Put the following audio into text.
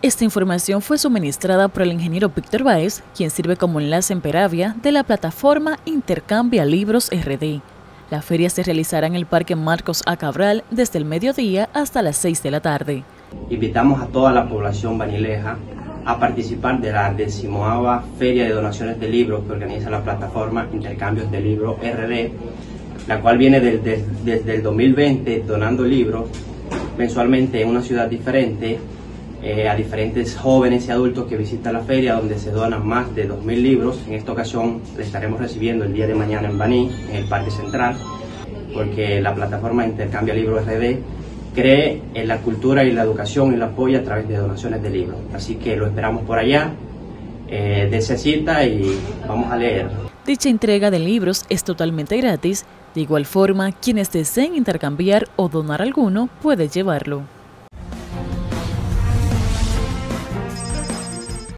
Esta información fue suministrada por el ingeniero Víctor Baez, quien sirve como enlace en Peravia de la plataforma Intercambia Libros RD. La feria se realizará en el Parque Marcos A. Cabral desde el mediodía hasta las 6 de la tarde. Invitamos a toda la población banileja a participar de la decimoava Feria de Donaciones de Libros que organiza la plataforma Intercambios de Libros RD, la cual viene desde el 2020 donando libros mensualmente en una ciudad diferente eh, a diferentes jóvenes y adultos que visitan la feria donde se donan más de 2.000 libros. En esta ocasión le estaremos recibiendo el día de mañana en Baní, en el Parque Central, porque la plataforma Intercambia Libros RD cree en la cultura y la educación y el apoyo a través de donaciones de libros. Así que lo esperamos por allá, eh, cita y vamos a leer. Dicha entrega de libros es totalmente gratis. De igual forma, quienes deseen intercambiar o donar alguno puede llevarlo.